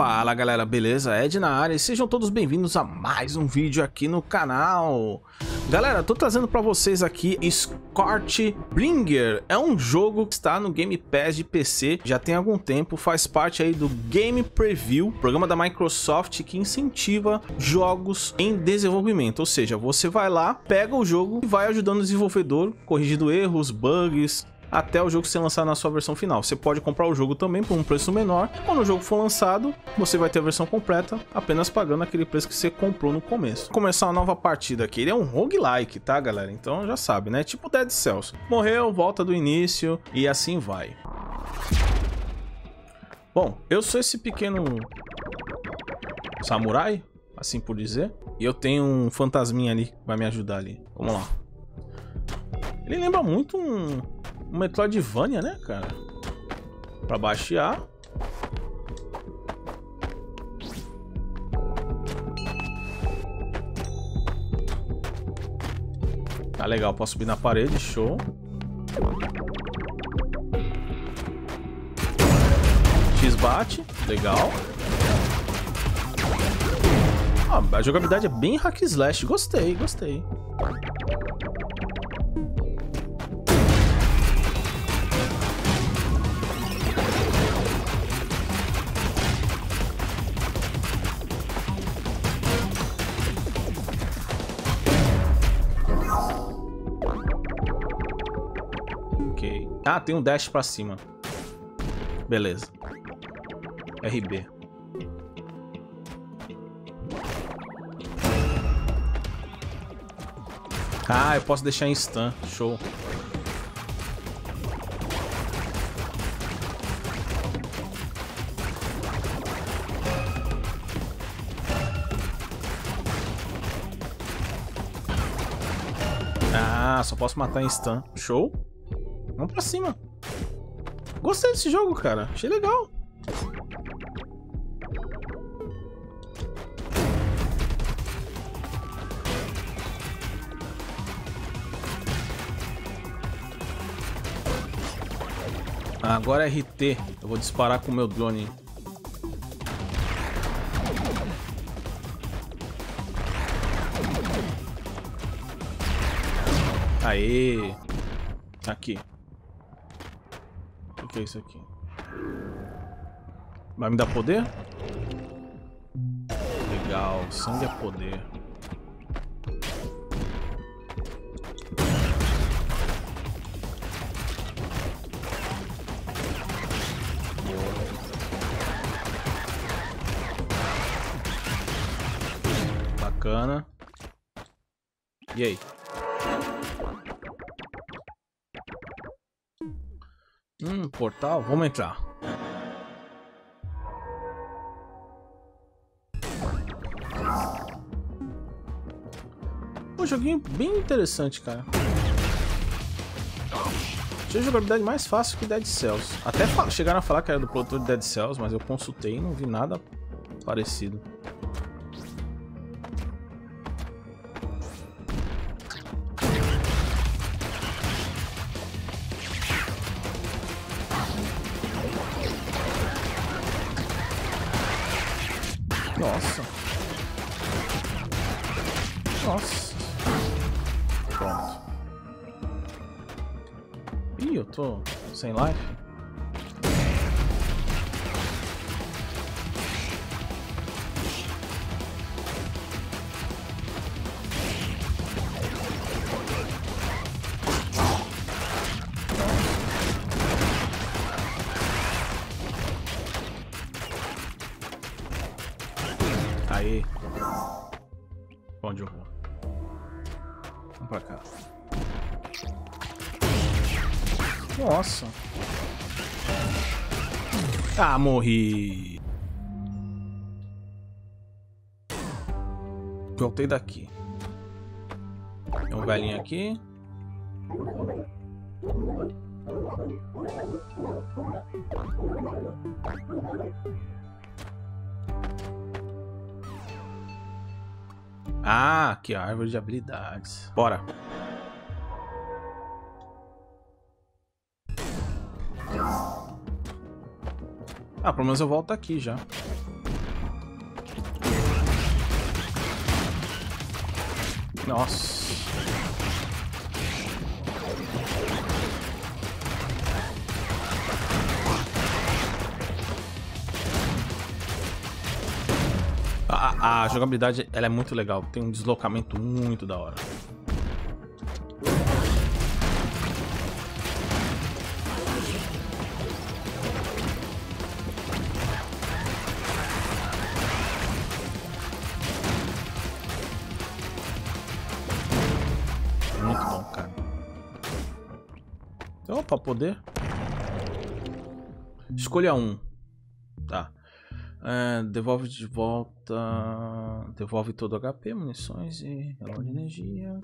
Fala galera, beleza? Ed na área e sejam todos bem-vindos a mais um vídeo aqui no canal. Galera, tô trazendo pra vocês aqui Scorch Bringer. É um jogo que está no Game Pass de PC já tem algum tempo, faz parte aí do Game Preview, programa da Microsoft que incentiva jogos em desenvolvimento. Ou seja, você vai lá, pega o jogo e vai ajudando o desenvolvedor, corrigindo erros, bugs, até o jogo ser lançado na sua versão final. Você pode comprar o jogo também por um preço menor. Quando o jogo for lançado, você vai ter a versão completa, apenas pagando aquele preço que você comprou no começo. Vou começar uma nova partida aqui. Ele é um roguelike, tá, galera? Então já sabe, né? Tipo Dead Cells. Morreu, volta do início e assim vai. Bom, eu sou esse pequeno samurai, assim por dizer. E eu tenho um fantasminha ali que vai me ajudar ali. Vamos lá. Ele lembra muito um, um Metroidvania, né, cara? Pra baixar. Tá legal, posso subir na parede, show. X bate, legal. Ah, a jogabilidade é bem hack slash, gostei, gostei. Ah, tem um dash pra cima. Beleza. RB. Ah, eu posso deixar em stun. Show. Ah, só posso matar em stun. Show. Vamos pra cima. Gostei desse jogo, cara. Achei legal. Agora é RT. Eu vou disparar com o meu drone. Aê! Aqui que é isso aqui? Vai me dar poder? Legal, sangue é poder. Bacana. E aí? Hum, portal? Vamos entrar. Um joguinho bem interessante, cara. Tinha jogabilidade mais fácil que Dead Cells. Até chegaram a falar que era do produtor de Dead Cells, mas eu consultei e não vi nada parecido. Nossa. Nossa. Pronto. Ih, eu tô sem life. Nossa. Ah, morri. Voltei daqui. Tem um velhinho aqui. Ah, a árvore de habilidades. Bora. Ah, pelo menos eu volto aqui já. Nossa. A, a, a jogabilidade ela é muito legal, tem um deslocamento muito da hora. Opa, poder. Escolha um. Tá. É, devolve de volta. Devolve todo o HP, munições e de energia.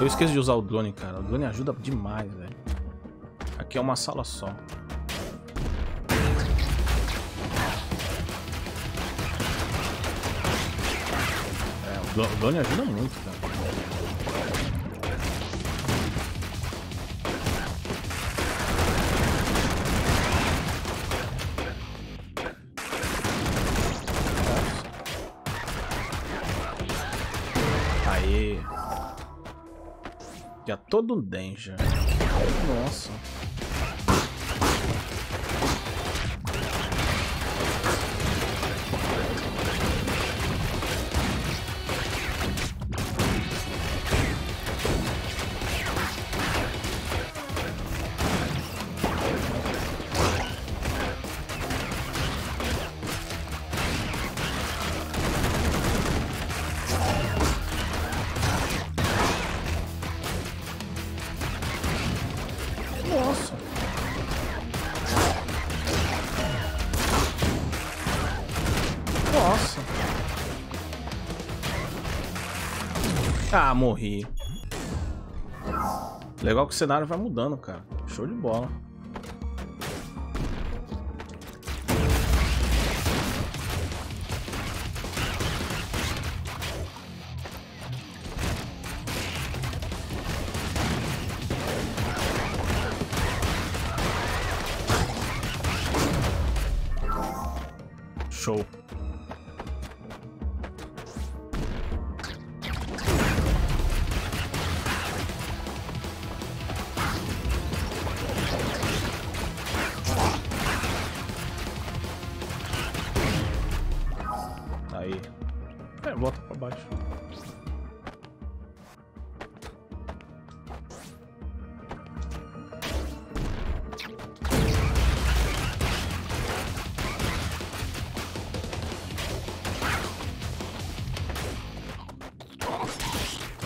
Eu esqueço de usar o drone, cara. O drone ajuda demais, velho. Aqui é uma sala só. É, o drone ajuda muito, cara. Já todo danger. Nossa. Nossa. Ah, morri. Legal que o cenário vai mudando, cara. Show de bola. Show. Volta pra baixo.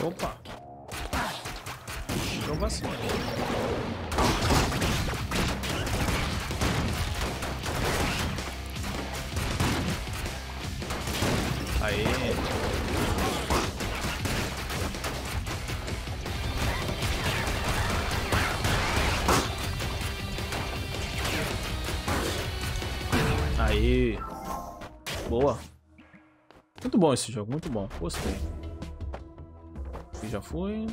Opa! Então vacina. Aê! Boa! Muito bom esse jogo, muito bom. Gostei. Aqui já foi.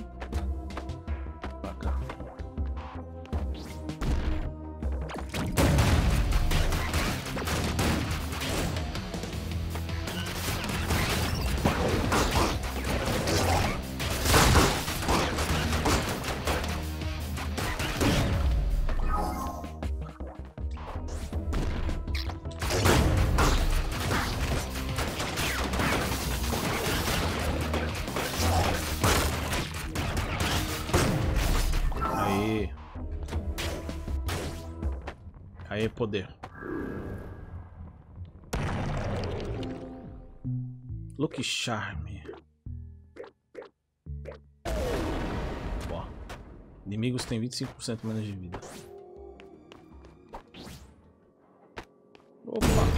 Aí, poder. Look Charme. Ó. Inimigos têm 25% menos de vida. Opa.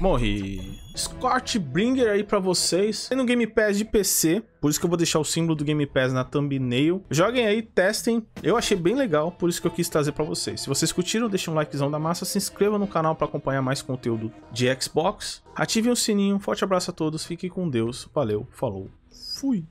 Morri. Bringer aí pra vocês. Tem no Game Pass de PC, por isso que eu vou deixar o símbolo do Game Pass na thumbnail. Joguem aí, testem. Eu achei bem legal, por isso que eu quis trazer pra vocês. Se vocês curtiram, deixem um likezão da massa, se inscreva no canal pra acompanhar mais conteúdo de Xbox. Ativem o sininho, forte abraço a todos, fiquem com Deus, valeu, falou, fui.